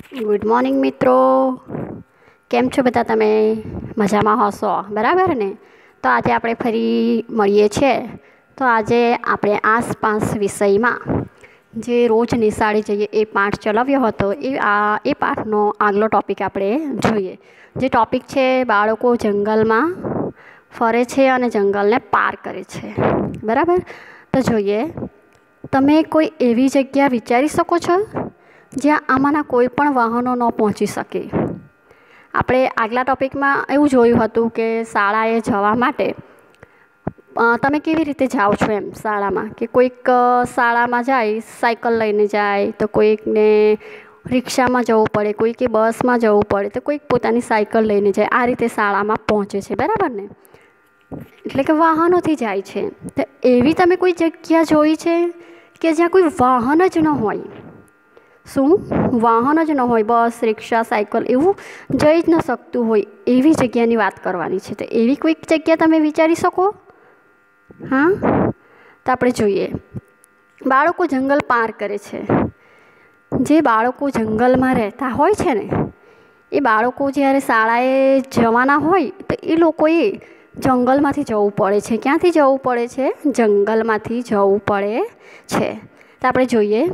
Good morning મિત્રો. કેમ છો બધા તમે? મજામાં હશો? બરાબર ને? તો આજે આપણે ફરી મળીએ છીએ. તો આજે આપણે આસપાસ વિષયમાં જે રોજ નિશાળે જઈએ એ પાઠ ચલાવ્યો હતો, એ આ, એ પાઠનો આગલો ટૉપિક આપણે જોઈએ. જે ટૉપિક છે, બાળકો જંગલમાં ફરે છે અને જંગલને પાર કરે છે. બરાબર? તો જોઈએ. તમે કોઈ એવી જગ્યા વિચારી શકો છો? જ્યાં આમાંના કોઈ પણ વાહનો ન પહોંચી શકે. આપણે આગલા ટૉપિકમાં એવું જોયું હતું કે શાળાએ જવા માટે તમે કેવી રીતે જાઓ છો એમ શાળામાં? કે કોઈક શાળામાં જાય, સાયકલ લઈને જાય, તો કોઈકને રિક્ષામાં જવું પડે કોઈકે બસમાં જવું પડે, તો કોઈક પોતાની સાયકલ લઈને જાય. આ રીતે શાળામાં પહોંચે છે, બરાબર ને? એટલે કે વાહનોથી જાય છે. તો એવી તમે કોઈ જગ્યા જોઈ છે કે જ્યાં કોઈ વાહન જ ન હોય? શું? વાહન જ ન હોય, બસ, રિક્ષા, સાયકલ એવું જઈ જ ન શકતું હોય એવી જગ્યાની વાત કરવાની છે. તો એવી કોઈક જગ્યા તમે વિચારી શકો? હા? તો આપણે જોઈએ. બાળકો જંગલ પાર કરે છે. જે બાળકો જંગલમાં રહેતા હોય છે ને, એ બાળકો જ્યારે શાળાએ જવાના હોય, તો એ લોકોએ જંગલમાંથી જવું પડે છે. ક્યાંથી જવું પડે છે? જંગલમાંથી જવું પડે છે. તો આપણે જોઈએ.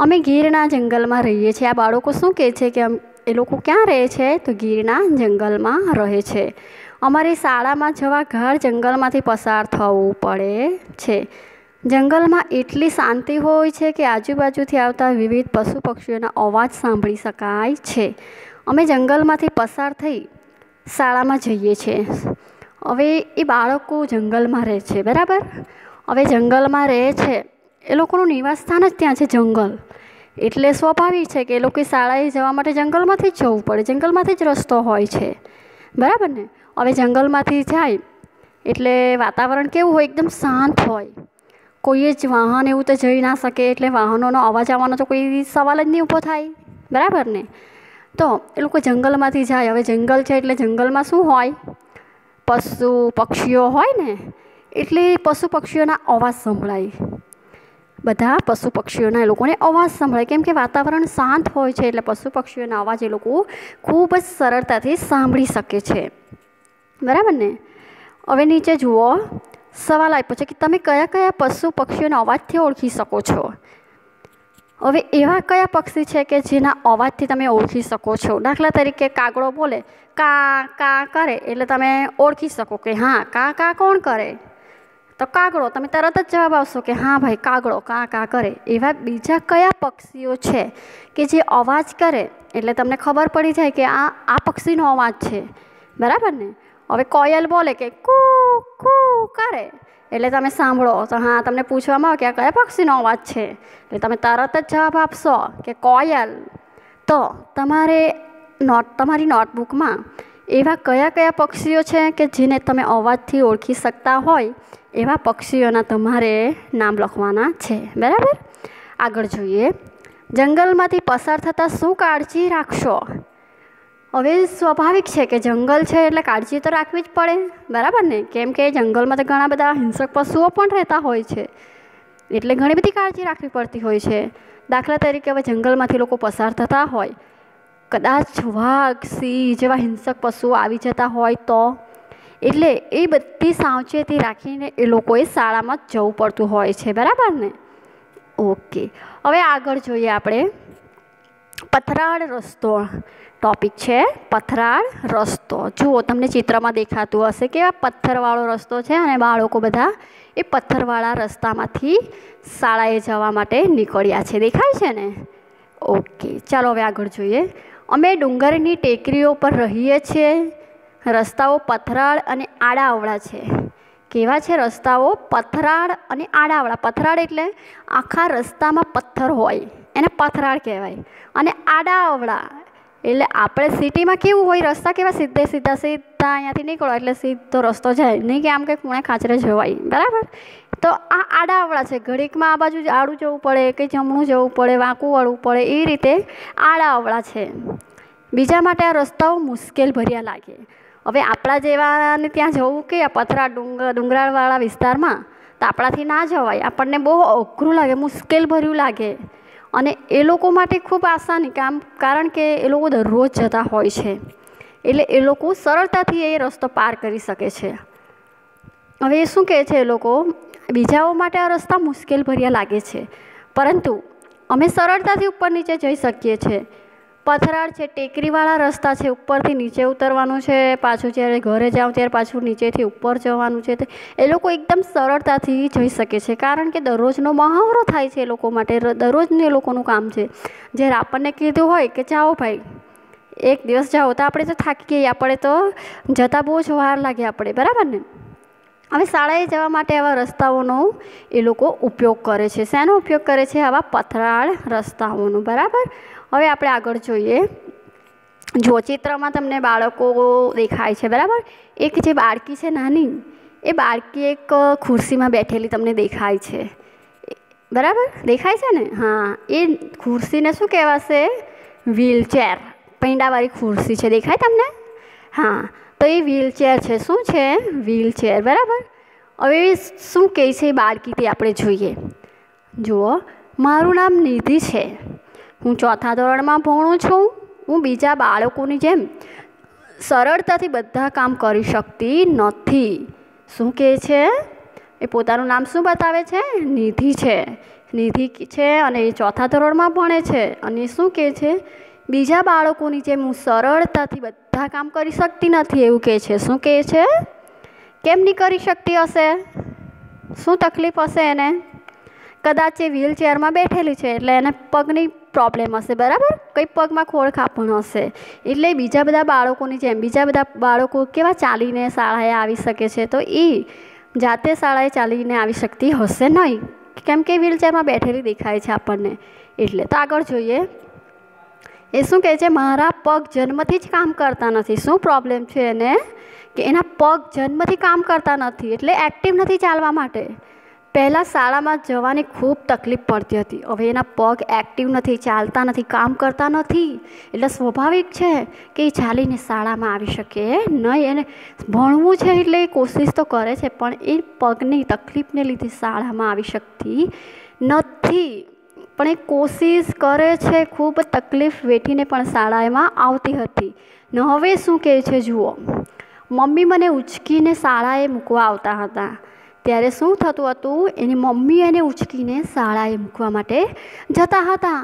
અમે ગીરના જંગલમાં રહીએ છીએ. આ બાળકો શું કહે છે કે એ લોકો ક્યાં રહે છે? તો ગીરના જંગલમાં રહે છે. અમારી શાળામાં જવા ઘર જંગલમાંથી પસાર થવું પડે છે. જંગલમાં એટલી શાંતિ હોય છે કે આજુબાજુથી આવતા વિવિધ પશુ પક્ષીઓના અવાજ સાંભળી શકાય છે. અમે જંગલમાંથી પસાર થઈ શાળામાં જઈએ છીએ. હવે એ બાળકો જંગલમાં રહે છે. બરાબર? હવે જંગલમાં રહે છે. એ લોકોનું નિવાસસ્થાન જ ત્યાં છે જંગલ. એટલે સ્વાભાવિક છે કે એ લોકો શાળાએ જવા માટે જંગલમાંથી જ જવું પડે, જંગલમાંથી જ રસ્તો હોય છે. બરાબર ને? હવે જંગલમાંથી જાય, એટલે વાતાવરણ કેવું હોય, એકદમ શાંત હોય. કોઈ જ વાહન એવું તો જઈ ના શકે, એટલે વાહનોનો અવાજ આવવાનો તો કોઈ સવાલ જ નહીં ઊભો થાય. બરાબર ને? તો એ લોકો જંગલમાંથી જાય. હવે જંગલ છે એટલે જંગલમાં શું હોય? પશુ પક્ષીઓ હોય ને? એટલે પશુ પક્ષીઓના અવાજ સંભળાય. બધા પશુ પક્ષીઓના એ લોકોને અવાજ સંભળાય. કેમ કે વાતાવરણ શાંત હોય છે એટલે પશુ પક્ષીઓના અવાજ એ લોકો ખૂબ જ સરળતાથી સાંભળી શકે છે. બરાબર ને? હવે નીચે જુઓ, સવાલ આપ્યો છે કે તમે કયા કયા પશુ પક્ષીઓના અવાજથી ઓળખી શકો છો? હવે એવા કયા પક્ષી છે કે જેના અવાજથી તમે ઓળખી શકો છો? દાખલા તરીકે કાગડો બોલે કા કા કરે એટલે તમે ઓળખી શકો કે હા, કા કા કોણ કરે? તો કાગડો તમે તરત જ જવાબ આવશો કે હા ભાઈ કાગડો કા કા કરે? એવા બીજા કયા પક્ષીઓ છે કે જે અવાજ કરે? એટલે તમને ખબર પડી જાય કે આ આ પક્ષીનો અવાજ છે. બરાબર ને? હવે કોયલ બોલે કે કુ કુ કરે? એટલે તમે સાંભળો. તો હા, તમને પૂછવામાં આવે કે આ કયા પક્ષીનો અવાજ છે? એટલે તમે તરત જ જવાબ આપશો કે કોયલ. તો તમારે નોટ, તમારી નોટબુકમાં એવા કયા કયા પક્ષીઓ છે કે જેને તમે અવાજથી ઓળખી શકતા હોય? એવા પક્ષીઓના તમારે નામ લખવાના છે. બરાબર? આગળ જોઈએ. જંગલમાંથી પસાર થતાં શું કાળજી રાખશો? હવે સ્વાભાવિક છે કે જંગલ છે એટલે કાળજી તો રાખવી જ પડે. બરાબર ને? કેમ કે જંગલમાં તો ઘણા બધા હિંસક પશુઓ પણ રહેતા હોય છે. એટલે ઘણી બધી કાળજી રાખવી પડતી હોય છે. દાખલા તરીકે હવે જંગલમાંથી લોકો પસાર થતા હોય. કદાચ વાઘ, સિંહ જેવા હિંસક પશુઓ આવી જતા હોય તો એટલે એ બધી સાવચેતી રાખીને એ લોકોએ શાળામાં જવું પડતું હોય છે, બરાબર ને? ઓકે. હવે આગળ જોઈએ આપણે. પથરાળ રસ્તો ટોપિક છે, પથરાળ રસ્તો. જુઓ, તમને ચિત્રમાં દેખાતું હશે કે આ પથ્થરવાળો રસ્તો છે અને બાળકો બધા એ પથ્થરવાળા રસ્તામાંથી શાળાએ જવા માટે નીકળ્યા છે. દેખાય છે ને? ઓકે. ચાલો હવે આગળ જોઈએ. અમે ડુંગરની ટેકરીઓ પર રહીએ છીએ. રસ્તાઓ પથરાળ અને આડાઅવળા છે. કેવા છે રસ્તાઓ? પથરાળ અને આડાવળા પથરાળ એટલે આખા રસ્તામાં પથ્થર હોય. એને પથરાળ કહેવાય. અને આડાઅવળા એટલે આપણે સિટીમાં કેવું હોય? રસ્તા કેવા? સીધે સીધા સીધા અહીંયાથી નીકળો એટલે સીધો રસ્તો જાય. નહીં કે આમ કે ખૂણે ખાંચરે જવાય. બરાબર? તો આ આડાઅવળા છે. ઘડીકમાં આ બાજુ આડું જવું પડે કે જમણું જવું પડે, વાંકું વળવું પડે, એ રીતે આડાઅવળા છે. બીજા માટે આ રસ્તાઓ મુશ્કેલ ભર્યા લાગે. હવે આપણા જેવાને ત્યાં જવું કે પથરા ડુંગર ડુંગરાળવાળા વિસ્તારમાં, તો આપણાથી ના જવાય. આપણને બહુ અઘરું લાગે મુશ્કેલ ભર્યું લાગે. અને એ લોકો માટે ખૂબ આસાની, કામ, કારણ કે એ લોકો દરરોજ જતા હોય છે. એટલે એ લોકો સરળતાથી એ રસ્તો પાર કરી શકે છે. હવે એ શું કહે છે એ લોકો? બીજાઓ માટે આ રસ્તા મુશ્કેલ ભર્યા લાગે છે. પરંતુ અમે સરળતાથી ઉપર નીચે જઈ શકીએ છીએ પથરાળ છે, ટેકરીવાળા રસ્તા છે, ઉપરથી નીચે ઉતરવાનું છે, પાછું જ્યારે ઘરે જાઉં ત્યારે પાછું નીચેથી ઉપર જવાનું છે એ લોકો એકદમ સરળતાથી જઈ શકે છે, કારણ કે દરરોજનો મહાવરો થાય છે એ લોકો માટે દરરોજનું એ લોકોનું કામ છે. જ્યારે આપણને કીધું હોય કે જાઓ ભાઈ, એક દિવસ જાઓ તો આપણે તો થાકી ગઈ આપણે તો જતાં બહુ જ વાર લાગે આપણે, બરાબર ને? હવે શાળાએ જવા માટે આવા રસ્તાઓનો એ લોકો ઉપયોગ કરે છે. શેનો ઉપયોગ કરે છે? આવા પથરાળ રસ્તાઓનો. બરાબર? હવે આપણે આગળ જોઈએ. જો ચિત્રમાં તમને બાળકો દેખાય છે, બરાબર? એક જે બાળકી છે નાની, એ બાળકી એક ખુરશીમાં બેઠેલી તમને દેખાય છે. બરાબર? દેખાય છે ને? હા. એ ખુરશીને શું કહેવાશે? વ્હીલચેર. પૈંડાવાળી ખુરશી છે. દેખાય તમને? હા. તો એ વ્હીલચેર છે. શું છે? વ્હીલચેર બરાબર? હવે શું કહે છે બાળકીથી આપણે જોઈએ. જુઓ, મારું નામ નિધિ છે. હું ચોથા ધોરણમાં ભણું છું. હું બીજા બાળકોની જેમ સરળતાથી બધા કામ કરી શકતી નથી. શું કહે છે? એ પોતાનું નામ શું બતાવે છે? નિધિ છે. નિધિ છે અને એ ચોથા ધોરણમાં ભણે છે. અને શું કહે છે? બીજા બાળકોની જેમ હું સરળતાથી બધા કામ કરી શકતી નથી એવું કહે છે. શું કહે છે? કેમ નહીં કરી શકતી હશે? શું તકલીફ હશે એને? કદાચ એ વ્હીલચેરમાં બેઠેલી છે એટલે એને પગની પ્રોબ્લેમ હશે, બરાબર? કંઈ પગમાં ખોળ ખાપણ હશે. એટલે બીજા બધા બાળકોની જેમ, બીજા બધા બાળકો કેવા ચાલીને શાળાએ આવી શકે છે? તો એ જાતે શાળાએ ચાલીને આવી શકતી હશે નહીં. કેમ કે વ્હીલચેરમાં બેઠેલી દેખાય છે આપણને. એટલે તો આગળ જોઈએ. એ શું કહે છે? મારા પગ જન્મથી જ કામ કરતા નથી. શું પ્રોબ્લેમ છે એને? કે એના પગ જન્મથી કામ કરતા નથી, એટલે એક્ટિવ નથી ચાલવા માટે. પહેલાં શાળામાં જવાની ખૂબ તકલીફ પડતી હતી. હવે એના પગ એક્ટિવ નથી, ચાલતા નથી, કામ કરતા નથી. એટલે સ્વાભાવિક છે કે એ ચાલીને શાળામાં આવી શકે નહીં. એને ભણવું છે એટલે એ કોશિશ તો કરે છે, પણ એ પગની તકલીફને લીધે શાળામાં આવી શકતી નથી. પણ એ કોશિશ કરે છે ખૂબ તકલીફ વેઠીને પણ શાળામાં આવતી હતી. ને હવે શું કહે છે જુઓ, મમ્મી મને ઉચકીને શાળાએ મૂકવા આવતા હતા. ત્યારે શું થતું હતું, એની મમ્મી એને ઉચકીને શાળાએ મૂકવા માટે જતા હતા.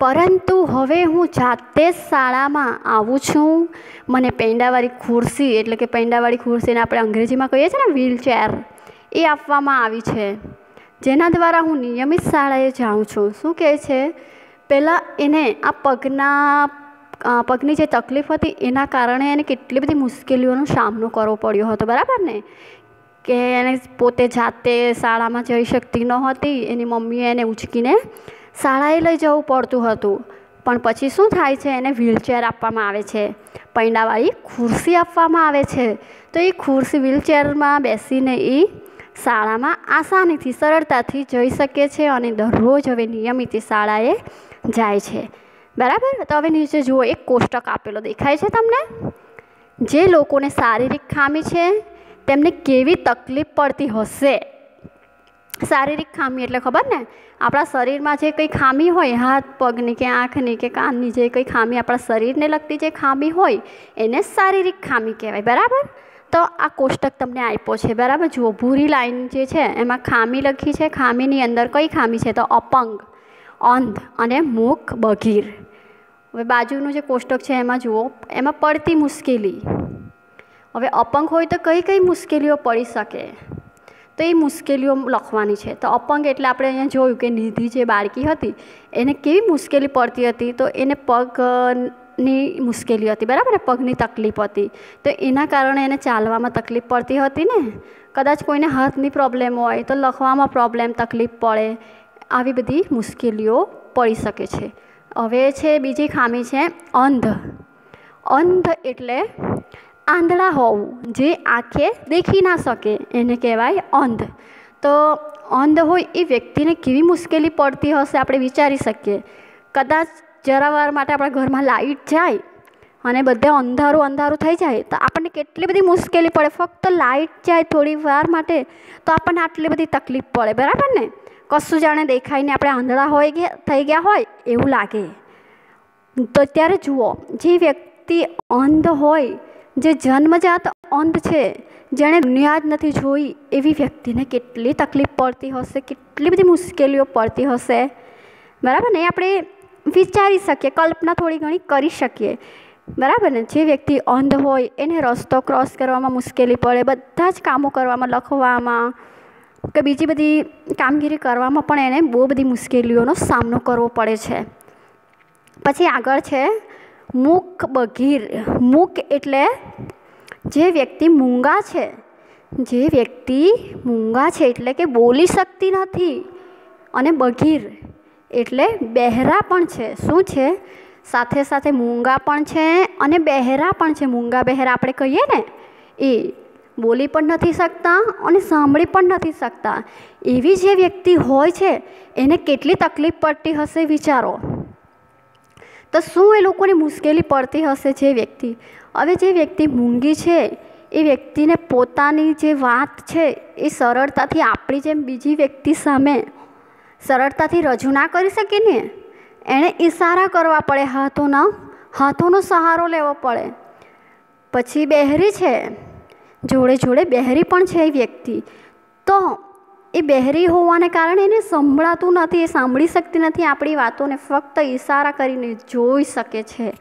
પરંતુ હવે હું જાતે જ શાળામાં આવું છું. મને પેંડાવાળી ખુરશી, એટલે કે પેંડાવાળી ખુરશીને આપણે અંગ્રેજીમાં કહીએ છીએ ને વ્હીલચેર એ આપવામાં આવી છે. જેના દ્વારા હું નિયમિત શાળાએ જાઉં છું. શું કહે છે? પહેલાં એને આ પગના પગની જે તકલીફ હતી એના કારણે એને કેટલી બધી મુશ્કેલીઓનો સામનો કરવો પડ્યો હતો. બરાબર ને? કે એને પોતે જાતે શાળામાં જઈ શકતી નહોતી એની મમ્મીએ એને ઉચકીને શાળાએ લઈ જવું પડતું હતું. પણ પછી શું થાય છે? એને વ્હીલચેર આપવામાં આવે છે. પૈંડાવાળી ખુરશી આપવામાં આવે છે. તો એ ખુરશી વ્હીલચેરમાં બેસીને એ શાળામાં આસાનીથી સરળતાથી જઈ શકે છે અને દરરોજ હવે નિયમિત શાળાએ જાય છે. બરાબર? તો હવે નીચે જુઓ, એક કોષ્ટક આપેલો દેખાય છે તમને. જે લોકોને શારીરિક ખામી છે, તેમને કેવી તકલીફ પડતી હશે? શારીરિક ખામી એટલે ખબર ને? આપણા શરીરમાં જે કંઈ ખામી હોય, હાથ, પગની કે આંખની કે કાનની જે કંઈ ખામી આપણા શરીરને લગતી જે ખામી હોય, એને શારીરિક ખામી કહેવાય. બરાબર? તો આ કોષ્ટક તમને આપ્યો છે, બરાબર? જુઓ, ભૂરી લાઈન જે છે, એમાં ખામી લખી છે. ખામીની અંદર કઈ ખામી છે? તો અપંગ, અંધ અને મૂક બગીર. હવે બાજુનું જે કોષ્ટક છે, એમાં જુઓ, એમાં પડતી મુશ્કેલી. હવે અપંગ હોય તો કઈ કઈ મુશ્કેલીઓ પડી શકે? તો એ મુશ્કેલીઓ લખવાની છે. તો અપંગ એટલે આપણે અહીંયા જોયું કે નિધિ જે બાળકી હતી, એને કેવી મુશ્કેલી પડતી હતી? તો એને પગની મુશ્કેલી હતી, બરાબર? પગની તકલીફ હતી. તો એના કારણે એને ચાલવામાં તકલીફ પડતી હતી ને? કદાચ કોઈને હાથની પ્રોબ્લેમ હોય તો લખવામાં પ્રોબ્લેમ તકલીફ પડે. આવી બધી મુશ્કેલીઓ પડી શકે છે. હવે છે બીજી ખામી છે અંધ. અંધ એટલે આંધળા હોવું, જે આંખે દેખી ના શકે, એને કહેવાય અંધ. તો અંધ હોય એ વ્યક્તિને કેવી મુશ્કેલી પડતી હશે આપણે વિચારી શકીએ. કદાચ જરાવાર માટે આપણા ઘરમાં લાઇટ જાય અને બધે અંધારું અંધારું થઈ જાય, તો આપણને કેટલી બધી મુશ્કેલી પડે. ફક્ત લાઇટ જાય થોડી વાર માટે, તો આપણને આટલી બધી તકલીફ પડે. બરાબર ને? કશું જાણે દેખાઈને આપણે આંધળા હોય ગયા, થઈ ગયા હોય, એવું લાગે. તો અત્યારે જુઓ, જે વ્યક્તિ અંધ હોય, જે જન્મજાત અંધ છે, જેણે દુનિયા જ નથી જોઈ, એવી વ્યક્તિને કેટલી તકલીફ પડતી હશે, કેટલી બધી મુશ્કેલીઓ પડતી હશે. બરાબર ને? આપણે વિચારી શકીએ, કલ્પના થોડી ઘણી કરી શકીએ. બરાબર ને? જે વ્યક્તિ અંધ હોય, એને રસ્તો ક્રોસ કરવામાં મુશ્કેલી પડે, બધા જ કામો કરવામાં, લખવામાં કે બીજી બધી કામગીરી કરવામાં પણ એને બહુ બધી મુશ્કેલીઓનો સામનો કરવો પડે છે. પછી આગળ છે, મૂક બગીર. મૂક એટલે જે વ્યક્તિ મૂંગા છે, જે વ્યક્તિ મૂંગા છે એટલે કે બોલી શકતી નથી અને બગીર. એટલે બહેરા પણ છે. શું છે? સાથે સાથે મૂંગા પણ છે અને બહેરા પણ છે. મૂંગા બહેરા આપણે કહીએ ને, એ બોલી પણ નથી શકતા અને સાંભળી પણ નથી શકતા. એવી જે વ્યક્તિ હોય છે, એને કેટલી તકલીફ પડતી હશે વિચારો. તો શું એ લોકોને મુશ્કેલી પડતી હશે જે વ્યક્તિ? હવે જે વ્યક્તિ મૂંગી છે, એ વ્યક્તિને પોતાની જે વાત છે, એ સરળતાથી આપણી જેમ બીજી વ્યક્તિ સામે સરળતાથી રજૂ ના કરી શકે ને? એણે ઈશારા કરવા પડે હાથોના, હાથોનો સહારો લેવો પડે. પછી બહેરી છે. જોડે જોડે બહેરી પણ છે એ વ્યક્તિ. તો એ બહેરી હોવાને કારણે એને સંભળાતું નથી, એ સાંભળી શકતી નથી, આપણી વાતોને ફક્ત ઈશારા કરીને જોઈ શકે છે.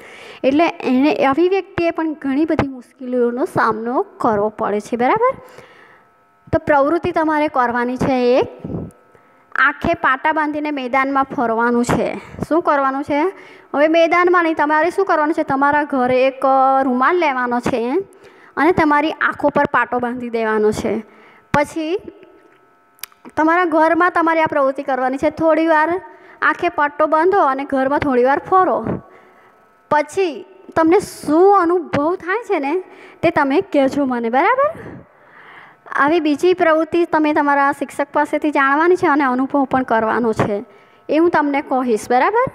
એટલે એને આવી વ્યક્તિએ પણ ઘણી બધી મુશ્કેલીઓનો સામનો કરવો પડે છે, બરાબર? તો પ્રવૃત્તિ તમારે કરવાની છે એક. આંખે પાટા બાંધીને મેદાનમાં ફરવાનું છે. શું કરવાનું છે? હવે મેદાનમાં નહીં, તમારે શું કરવાનું છે? તમારા ઘરે એક રૂમાલ લેવાનો છે અને તમારી આંખો પર પાટો બાંધી દેવાનો છે. પછી તમારા ઘરમાં તમારે આ પ્રવૃત્તિ કરવાની છે. થોડીવાર આંખે પટ્ટો બાંધો અને ઘરમાં થોડીવાર ફરો. પછી તમને શું અનુભવ થાય છે ને, તે તમે કહેજો મને, બરાબર? આવી બીજી પ્રવૃત્તિ તમે તમારા શિક્ષક પાસેથી જાણવાની છે અને અનુભવ પણ કરવાનો છે. એ હું તમને કહીશ, બરાબર?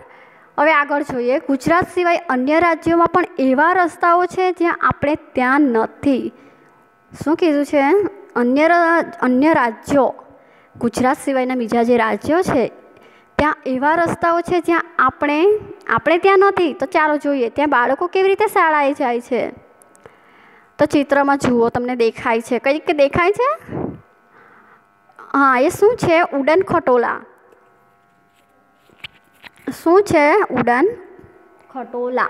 હવે આગળ જોઈએ. ગુજરાત સિવાય અન્ય રાજ્યોમાં પણ એવા રસ્તાઓ છે જ્યાં આપણે ત્યાં નથી. શું કીધું છે? અન્ય અન્ય રાજ્યો, ગુજરાત સિવાયના બીજા જે રાજ્યો છે, ત્યાં એવા રસ્તાઓ છે જ્યાં આપણે આપણે ત્યાં નથી. તો ચાલો જોઈએ, ત્યાં બાળકો કેવી રીતે શાળાએ જાય છે? તો ચિત્રમાં જુઓ, તમને દેખાય છે. કંઈક દેખાય છે? હા, એ શું છે? ઉડન ખટોલા. શું છે ઉડન ખટોલા?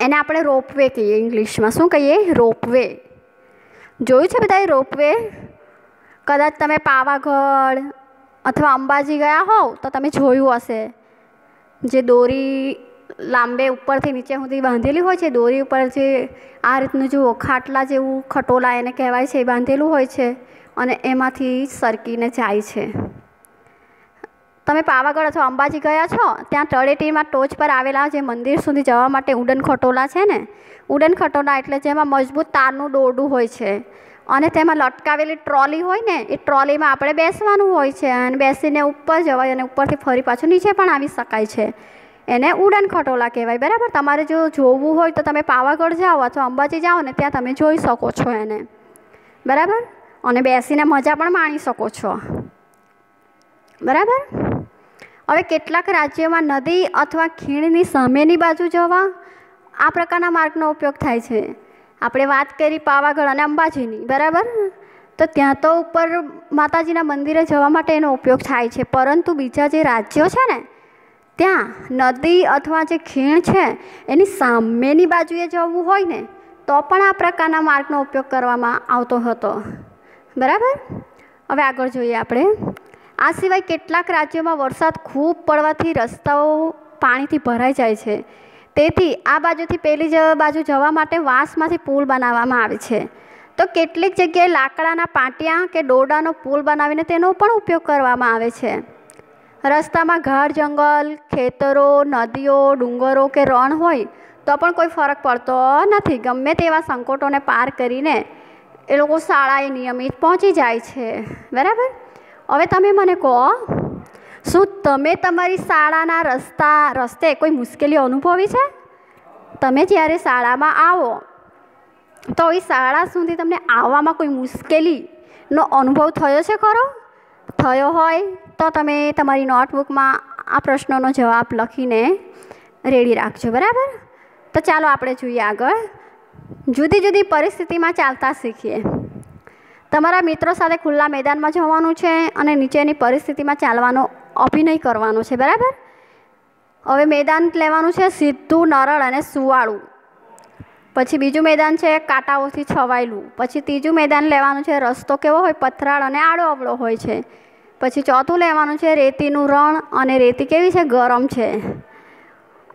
એને આપણે રોપવે કહીએ ઇંગ્લિશમાં. શું કહીએ? રોપવે. જોયું છે બધાએ રોપવે? કદાચ તમે પાવાગઢ અથવા અંબાજી ગયા હોવ તો તમે જોયું હશે. જે દોરી લાંબે ઉપરથી નીચે સુધી બાંધેલી હોય છે, દોરી ઉપર જે આ રીતનું જુઓ, ખાટલા જેવું ખટોલા એને કહેવાય છે, એ બાંધેલું હોય છે અને એમાંથી સરકીને જાય છે. તમે પાવાગઢ અથવા અંબાજી ગયા છો, ત્યાં તળેટીમાં ટોચ પર આવેલા જે મંદિર સુધી જવા માટે ઉડન ખટોલા છે ને ઉડન ખટોલા એટલે જેમાં મજબૂત તારનું દોરડું હોય છે અને તેમાં લટકાવેલી ટ્રોલી હોય ને, એ ટ્રોલીમાં આપણે બેસવાનું હોય છે અને બેસીને ઉપર જવાય અને ઉપરથી ફરી પાછું નીચે પણ આવી શકાય છે. એને ઉડન ખટોલા કહેવાય, બરાબર? તમારે જો જોવું હોય તો તમે પાવાગઢ જાઓ અથવા અંબાજી જાઓ ને, ત્યાં તમે જોઈ શકો છો એને. બરાબર? અને બેસીને મજા પણ માણી શકો છો. બરાબર? હવે કેટલાક રાજ્યોમાં નદી અથવા ખીણની સામેની બાજુ જવા આ પ્રકારના માર્ગનો ઉપયોગ થાય છે. આપણે વાત કરી પાવાગઢ અને અંબાજીની, બરાબર? તો ત્યાં તો ઉપર માતાજીના મંદિરે જવા માટે એનો ઉપયોગ થાય છે. પરંતુ બીજા જે રાજ્યો છે ને ત્યાં નદી અથવા જે ખીણ છે, એની સામેની બાજુએ જવું હોય ને, તો પણ આ પ્રકારના માર્ગનો ઉપયોગ કરવામાં આવતો હતો. બરાબર? હવે આગળ જોઈએ આપણે. આ સિવાય કેટલાક રાજ્યોમાં વરસાદ ખૂબ પડવાથી રસ્તાઓ પાણીથી ભરાઈ જાય છે. તેથી આ બાજુથી પેલી બાજુ જવા માટે વાંસમાંથી પુલ બનાવવામાં આવે છે. તો કેટલીક જગ્યાએ લાકડાના પાટિયા કે દોરડાનો પુલ બનાવીને તેનો પણ ઉપયોગ કરવામાં આવે છે. રસ્તામાં ગાઢ જંગલ, ખેતરો, નદીઓ, ડુંગરો કે રણ હોય તો પણ કોઈ ફરક પડતો નથી. ગમે તેવા સંકટોને પાર કરીને એ લોકો શાળાએ નિયમિત પહોંચી જાય છે. બરાબર? હવે તમે મને કહો, શું તમે તમારી શાળાના રસ્તા, રસ્તે કોઈ મુશ્કેલી અનુભવી છે? તમે જ્યારે શાળામાં આવો, તો એ શાળા સુધી તમને આવવામાં કોઈ મુશ્કેલીનો અનુભવ થયો છે ખરો? થયો હોય તો તમે તમારી નોટબુકમાં આ પ્રશ્નોનો જવાબ લખીને રેડી રાખજો, બરાબર? તો ચાલો આપણે જોઈએ આગળ. જુદી જુદી પરિસ્થિતિમાં ચાલતા શીખીએ. તમારા મિત્રો સાથે ખુલ્લા મેદાનમાં જવાનું છે અને નીચેની પરિસ્થિતિમાં ચાલવાનો અભિનય કરવાનો છે, બરાબર? હવે મેદાન લેવાનું છે સીધું નરળ અને સુવાળું. પછી બીજું મેદાન છે કાંટાઓથી છવાયેલું. પછી ત્રીજું મેદાન લેવાનું છે રસ્તો કેવો હોય? પથરાળ અને આડો અવળો હોય છે. પછી ચોથું લેવાનું છે રેતીનું રણ અને રેતી કેવી છે? ગરમ છે.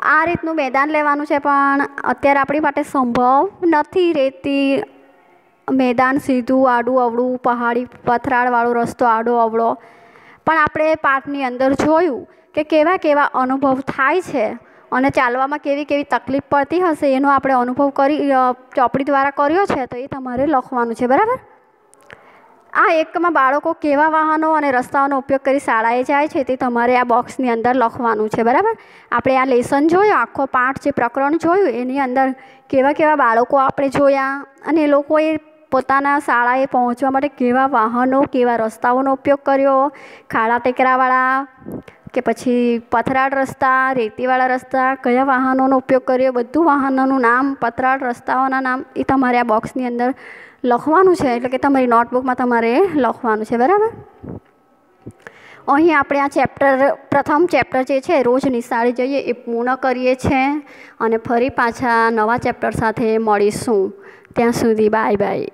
આ રીતનું મેદાન લેવાનું છે, પણ અત્યારે આપણી માટે સંભવ નથી રેતી મેદાન સીધું, આડું, અવળું, પહાડી, પથરાળવાળો રસ્તો, આડો, અવળો. પણ આપણે પાઠની અંદર જોયું કે કેવા કેવા અનુભવ થાય છે અને ચાલવામાં કેવી કેવી તકલીફ પડતી હશે, એનો આપણે અનુભવ કરી ચોપડી દ્વારા કર્યો છે, તો એ તમારે લખવાનું છે, બરાબર? આ એકમાં બાળકો કેવા વાહનો અને રસ્તાઓનો ઉપયોગ કરી શાળાએ જાય છે તે તમારે આ બોક્સની અંદર લખવાનું છે, બરાબર? આપણે આ લેસન જોયું, આખો પાઠ જે પ્રકરણ જોયું, એની અંદર કેવા કેવા બાળકો આપણે જોયા અને એ લોકોએ પોતાના શાળાએ પહોંચવા માટે કેવા વાહનો, કેવા રસ્તાઓનો ઉપયોગ કર્યો? ખાડા ટેકરાવાળા કે પછી પથરાળ રસ્તા, રેતીવાળા રસ્તા, કયા વાહનોનો ઉપયોગ કર્યો? બધું વાહનોનું નામ, પથરાળ રસ્તાઓના નામ, એ તમારે આ બોક્સની અંદર લખવાનું છે, એટલે કે તમારી નોટબુકમાં તમારે લખવાનું છે, બરાબર? અહીં આપણે આ ચેપ્ટર પ્રથમ ચેપ્ટર જે છે, રોજ નિશાળે જઈએ એ પૂર્ણ કરીએ છીએ અને ફરી પાછા નવા ચેપ્ટર સાથે મળીશું. ત્યાં સુધી બાય બાય